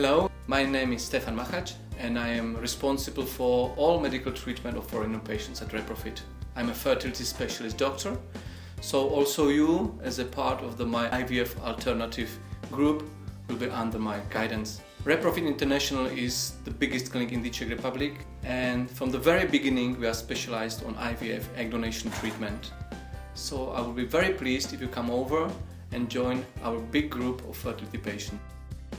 Hello, My name is Stepan Machac, and I am responsible for all medical treatment of foreign patients at Reprofit. I'm a fertility specialist doctor, so also you as a part of the My IVF Alternative group will be under my guidance. Reprofit International is the biggest clinic in the Czech Republic and from the very beginning we are specialized on IVF egg donation treatment. So I will be very pleased if you come over and join our big group of fertility patients.